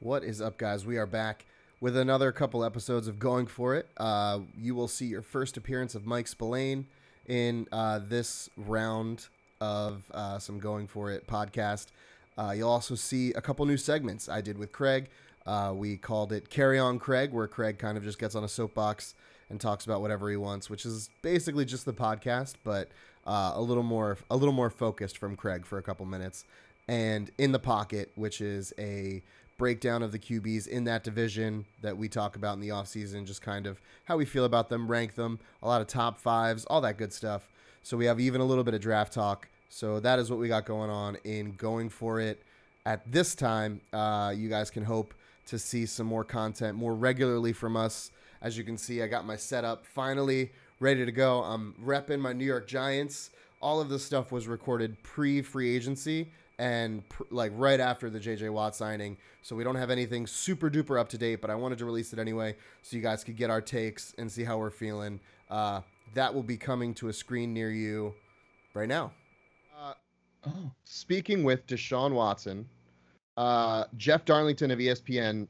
What is up, guys? We are back with another couple episodes of Going For It. Uh, you will see your first appearance of Mike Spillane in uh, this round of uh, some Going For It podcast. Uh, you'll also see a couple new segments I did with Craig. Uh, we called it Carry On Craig, where Craig kind of just gets on a soapbox and talks about whatever he wants, which is basically just the podcast, but uh, a little more a little more focused from Craig for a couple minutes. And in the pocket, which is a breakdown of the QBs in that division that we talk about in the offseason, just kind of how we feel about them, rank them, a lot of top fives, all that good stuff. So we have even a little bit of draft talk. So that is what we got going on in going for it at this time. Uh, you guys can hope to see some more content more regularly from us. As you can see, I got my setup finally ready to go. I'm repping my New York Giants. All of this stuff was recorded pre free agency and pr- like right after the JJ Watt signing. So we don't have anything super duper up to date, but I wanted to release it anyway so you guys could get our takes and see how we're feeling. Uh, that will be coming to a screen near you right now. Uh, Oh, speaking with Deshaun Watson, uh, Jeff Darlington of ESPN,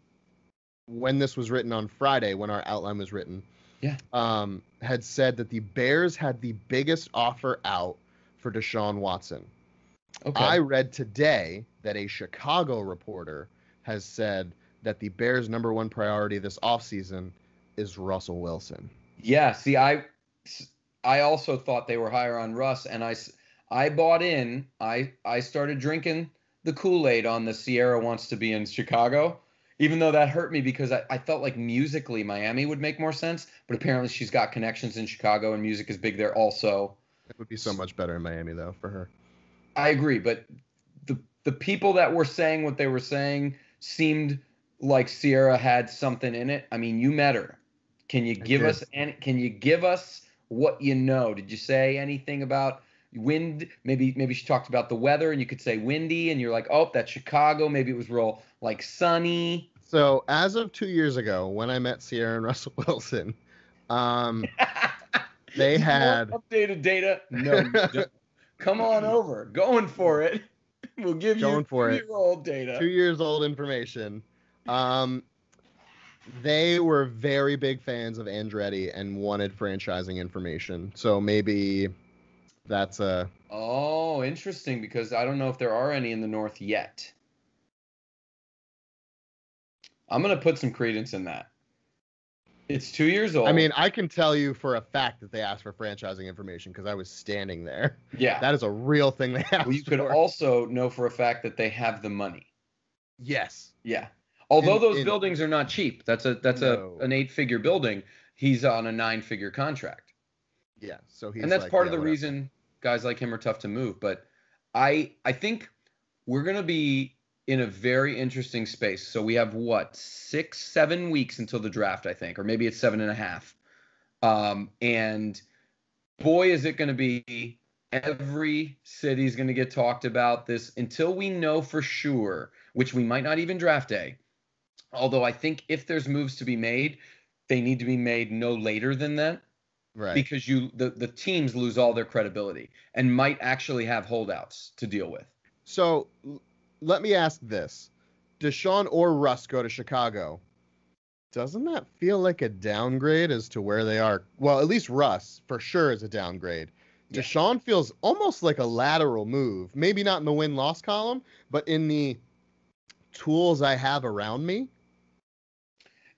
when this was written on Friday, when our outline was written, Yeah. um, had said that the Bears had the biggest offer out for Deshaun Watson. Okay. I read today that a Chicago reporter has said that the Bears' number one priority this offseason is Russell Wilson. yeah. See, I, I also thought they were higher on Russ, and I I bought in. I, I started drinking the Kool Aid on the Ciara wants to be in Chicago, even though that hurt me because I, I felt like musically Miami would make more sense, but apparently she's got connections in Chicago and music is big there also. It would be so much better in Miami, though, for her. I agree, but the the people that were saying what they were saying seemed like Ciara had something in it. I mean, you met her. Can you give us any? Can you give us what you know? Did you say anything about wind? Maybe maybe she talked about the weather, and you could say windy, and you're like, oh, that's Chicago. Maybe it was real like sunny. So, as of two years ago, when I met Ciara and Russell Wilson, um, They had- updated data. No. Come on over. Going for it. We'll give Going you for it. old data. two years old information. Um, they were very big fans of Andretti and wanted franchising information. So maybe that's a Oh, interesting. Because I don't know if there are any in the north yet. I'm gonna put some credence in that. It's two years old. I mean, I can tell you for a fact that they asked for franchising information because I was standing there. yeah. That is a real thing they asked well, you could for. also know for a fact that they have the money. yes. Yeah. Although In- those in- buildings are not cheap. That's a that's No. a an eight figure building. He's on a nine figure contract. Yeah. So he's and that's like, part yeah, of the whatever. reason guys like him are tough to move. But I I think we're gonna be in a very interesting space. So we have what six, seven weeks until the draft, I think, or maybe it's seven and a half. Um, and boy, is it gonna be every city is gonna get talked about this until we know for sure, which we might not even draft day. Although I think if there's moves to be made, they need to be made no later than that Right. because you the, the teams lose all their credibility and might actually have holdouts to deal with. So let me ask this: Deshaun or Russ go to Chicago? Doesn't that feel like a downgrade as to where they are? Well, at least Russ for sure is a downgrade. Yeah. Deshaun feels almost like a lateral move. Maybe not in the win loss column, but in the tools I have around me.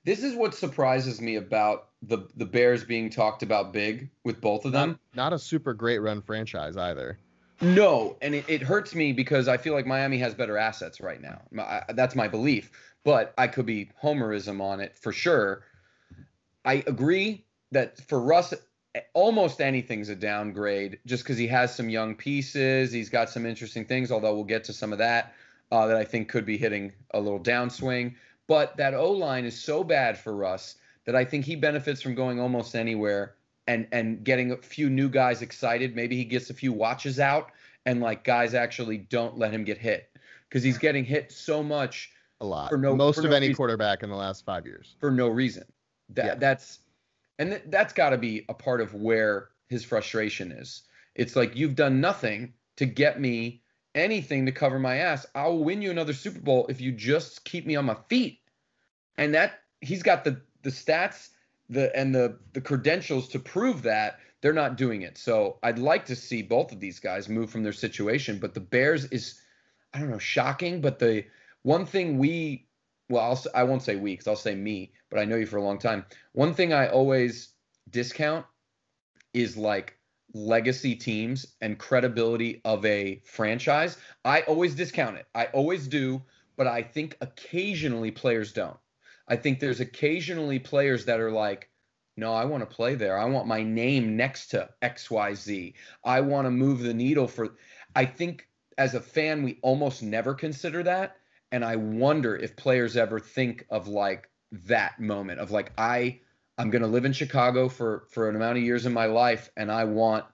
This is what surprises me about the the Bears being talked about big with both of them. Not a super great run franchise either. No, and it, it hurts me because I feel like Miami has better assets right now. My, I, that's my belief, but I could be homerism on it for sure. I agree that for Russ, almost anything's a downgrade just because he has some young pieces. He's got some interesting things, although we'll get to some of that uh, that I think could be hitting a little downswing. But that O line is so bad for Russ that I think he benefits from going almost anywhere and and getting a few new guys excited. Maybe he gets a few watches out and like guys actually don't let him get hit because he's getting hit so much A lot. For no- Most for of no any reason. quarterback in the last five years. for no reason. That Yeah. that's and th- that's got to be a part of where his frustration is. It's like you've done nothing to get me anything to cover my ass. I'll win you another Super Bowl if you just keep me on my feet. And that he's got the the stats the and the the credentials to prove that they're not doing it. So I'd like to see both of these guys move from their situation, but the Bears is I don't know, shocking, but the one thing we well, I'll, I won't say we because I'll say me, but I know you for a long time. One thing I always discount is like legacy teams and credibility of a franchise. I always discount it. I always do, but I think occasionally players don't. I think there's occasionally players that are like, no, I want to play there. I want my name next to XYZ. I want to move the needle for. I think as a fan, we almost never consider that. And I wonder if players ever think of like that moment of like, I. I'm going to live in Chicago for for an amount of years in my life, and I want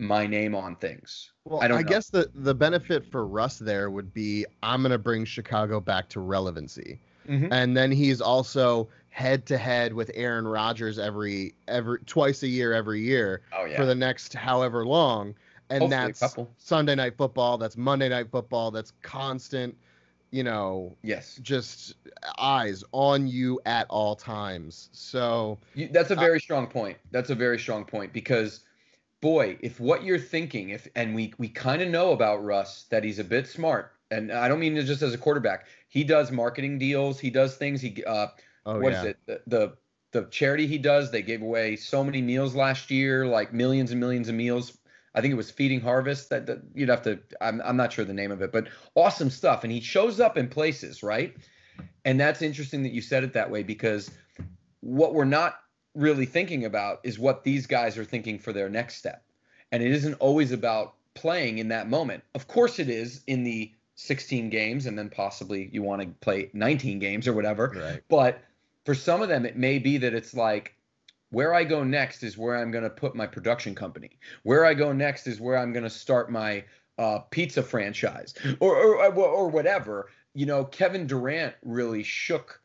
my name on things. Well, I don't I guess the the benefit for Russ there would be I'm going to bring Chicago back to relevancy. Mhm. And then he's also head to head with Aaron Rodgers every every twice a year every year Oh yeah. for the next however long. And Hopefully that's. Sunday night football, that's Monday night football, that's constant, you know, yes. just eyes on you at all times. So, You, that's a very strong point. That's a very strong point because, boy, if what you're thinking, if and we we kind of know about Russ that he's a bit smart, and I don't mean it just as a quarterback. He does marketing deals. He does things. He uh, oh what is yeah. it? The, the the charity he does. They gave away so many meals last year, like millions and millions of meals. I think it was Feeding Harvest. That, that you'd have to. I'm I'm not sure the name of it, but awesome stuff. And he shows up in places, right? And that's interesting that you said it that way because what we're not really thinking about is what these guys are thinking for their next step. And it isn't always about playing in that moment. Of course, it is in the 16 games, and then possibly you want to play 19 games or whatever. Right. But for some of them, it may be that it's like, where I go next is where I'm going to put my production company. Where I go next is where I'm going to start my uh, pizza franchise or, or or whatever. You know, Kevin Durant really shook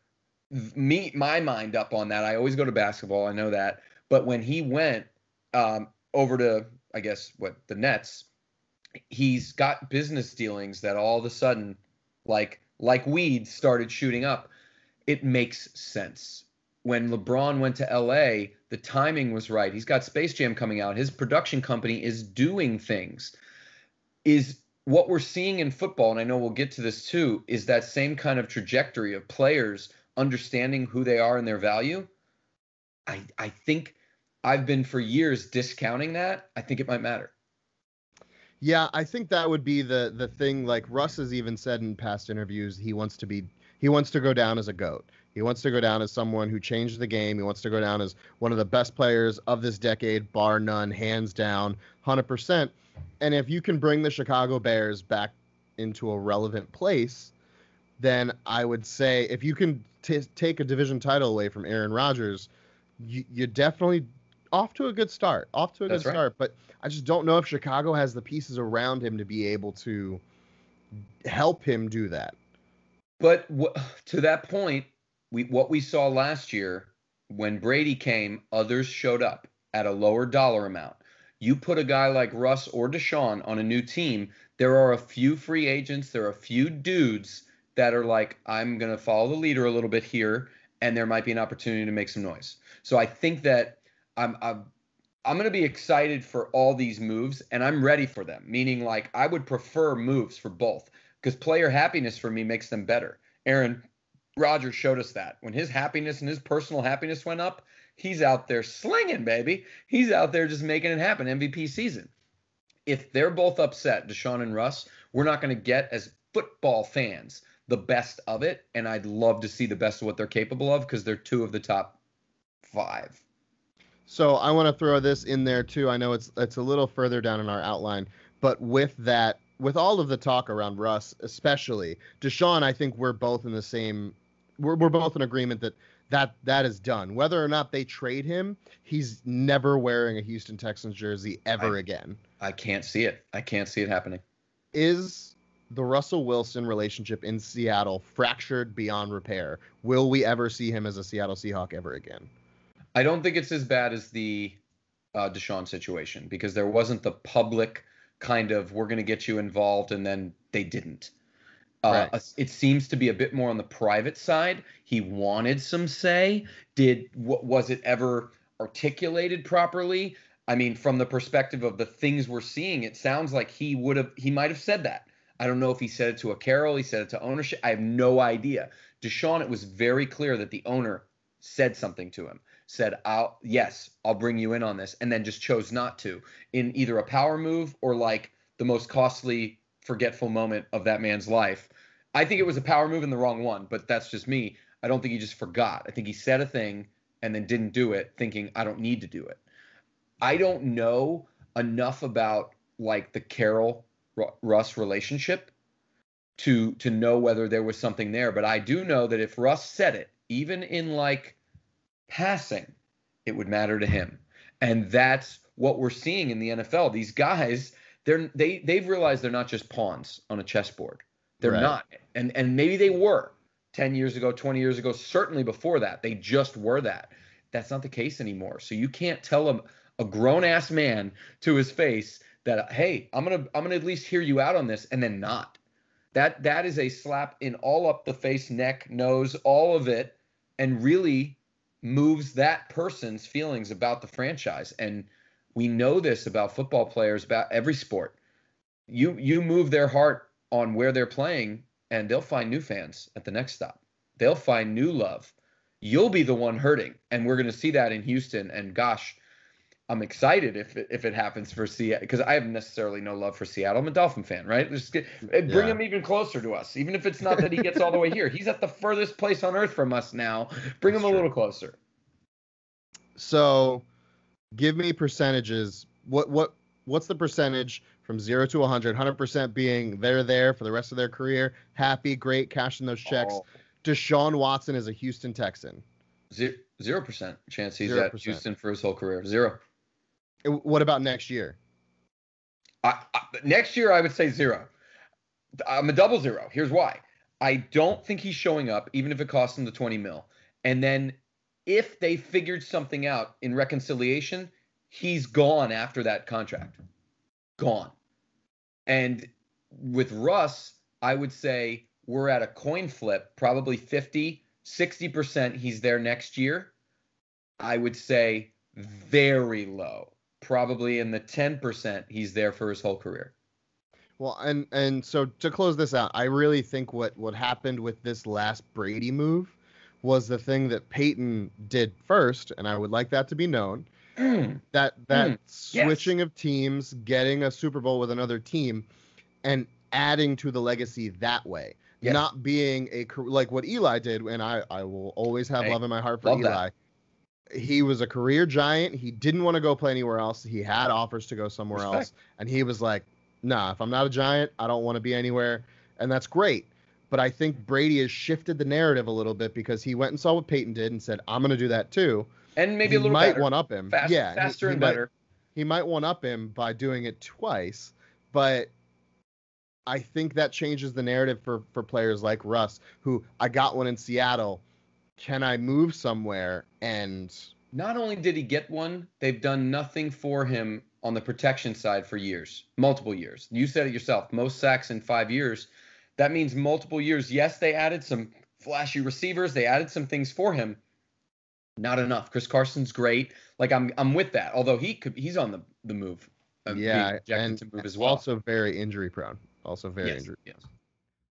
me my mind up on that. I always go to basketball, I know that, but when he went um, over to I guess what the Nets, he's got business dealings that all of a sudden, like like weeds, started shooting up. It makes sense. When LeBron went to LA, the timing was right. He's got Space Jam coming out. His production company is doing things. Is what we're seeing in football, and I know we'll get to this too, is that same kind of trajectory of players understanding who they are and their value. I I think I've been for years discounting that. I think it might matter. Yeah, I think that would be the the thing. Like Russ has even said in past interviews, he wants to be he wants to go down as a goat. He wants to go down as someone who changed the game. He wants to go down as one of the best players of this decade, bar none, hands down, hundred percent. And if you can bring the Chicago Bears back into a relevant place, then I would say if you can t- take a division title away from Aaron Rodgers, you, you're definitely off to a good start. Off to a That's good right. start. But I just don't know if Chicago has the pieces around him to be able to help him do that. But wh- to that point, we what we saw last year when Brady came, others showed up at a lower dollar amount. You put a guy like Russ or Deshaun on a new team, there are a few free agents, there are a few dudes that are like, I'm gonna follow the leader a little bit here, and there might be an opportunity to make some noise. So I think that I'm I'm I'm gonna be excited for all these moves, and I'm ready for them. Meaning, like, I would prefer moves for both because player happiness for me makes them better. Aaron Rodgers showed us that when his happiness and his personal happiness went up, he's out there slinging, baby. He's out there just making it happen. MVP season. If they're both upset, Deshaun and Russ, we're not going to get as football fans the best of it, and I'd love to see the best of what they're capable of because they're two of the top five. So I want to throw this in there too. I know it's it's a little further down in our outline, but with that, with all of the talk around Russ, especially Deshaun, I think we're both in the same. We're we're both in agreement that that that is done. Whether or not they trade him, he's never wearing a Houston Texans jersey ever I- again. I can't see it. I can't see it happening. Is the Russell Wilson relationship in Seattle fractured beyond repair? Will we ever see him as a Seattle Seahawk ever again? I don't think it's as bad as the uh, Deshaun situation because there wasn't the public kind of we're going to get you involved and then they didn't. Uh, Right. It seems to be a bit more on the private side. He wanted some say. Did what was it ever articulated properly? I mean, from the perspective of the things we're seeing, it sounds like he would have he might have said that. I don't know if he said it to a Carroll, he said it to ownership. I have no idea. Deshaun, it was very clear that the owner said something to him, said, I'll yes, I'll bring you in on this, and then just chose not to in either a power move or like the most costly, forgetful moment of that man's life. I think it was a power move and the wrong one, but that's just me. I don't think he just forgot. I think he said a thing and then didn't do it, thinking I don't need to do it. I don't know enough about like the Carroll Russ relationship to to know whether there was something there, but I do know that if Russ said it, even in like passing, it would matter to him. And that's what we're seeing in the NFL. These guys, they're they they've realized they're not just pawns on a chessboard. They're Right. not. And and maybe they were 10 years ago, 20 years ago, certainly before that. They just were that. That's not the case anymore. So you can't tell him a grown ass man to his face that hey, I'm going to I'm going to at least hear you out on this and then not. That that is a slap in all up the face, neck, nose, all of it and really moves that person's feelings about the franchise. And we know this about football players, about every sport. You you move their heart on where they're playing, and they'll find new fans at the next stop. They'll find new love. You'll be the one hurting, and we're going to see that in Houston. And gosh, I'm excited if it, if it happens for Seattle because I have necessarily no love for Seattle. I'm a Dolphin fan, right? Just get, bring Yeah. him even closer to us, even if it's not that he gets all the way here. He's at the furthest place on earth from us now. Bring That's him a true. little closer. So, give me percentages. What what what's the percentage from zero to 100? 100% being they're there for the rest of their career, happy, great, cashing those checks. Oh. Deshaun Watson is a Houston Texan. Ze- Zero percent chance he's Zero at. Houston for his whole career. Zero. What about next year? I, I, next year, I would say zero. I'm a double zero. Here's why. I don't think he's showing up, even if it costs him the 20 mil. And then if they figured something out in reconciliation, he's gone after that contract. Gone. And with Russ, I would say we're at a coin flip, probably 50, 60% he's there next year. I would say very low, probably in the 10% he's there for his whole career. Well, and and so to close this out, I really think what what happened with this last Brady move was the thing that Peyton did first, and I would like that to be known. That that Mm, yes. switching of teams, getting a Super Bowl with another team, and adding to the legacy that way. Yes. Not being a like what Eli did, and I I will always have Hey, love in my heart for Eli. that. He was a career giant. He didn't want to go play anywhere else. He had offers to go somewhere Respect. else, and he was like, "Nah, if I'm not a giant, I don't want to be anywhere." And that's great. But I think Brady has shifted the narrative a little bit because he went and saw what Peyton did and said, "I'm going to do that too." And maybe he a little bit. He might better. one up him. Fast- yeah, he- faster he and might- better. he might one up him by doing it twice, but I think that changes the narrative for for players like Russ, who I got one in Seattle. Can I move somewhere? And Not only did he get one, they've done nothing for him on the protection side for years, multiple years. You said it yourself, most sacks in five years. That means multiple years. Yes, they added some flashy receivers, they added some things for him. Not enough. Chris Carson's great. Like I'm, I'm with that. Although he could, he's on the the move. uh, yeah, and to move as well. also very injury prone. Also very yes, injury. yes.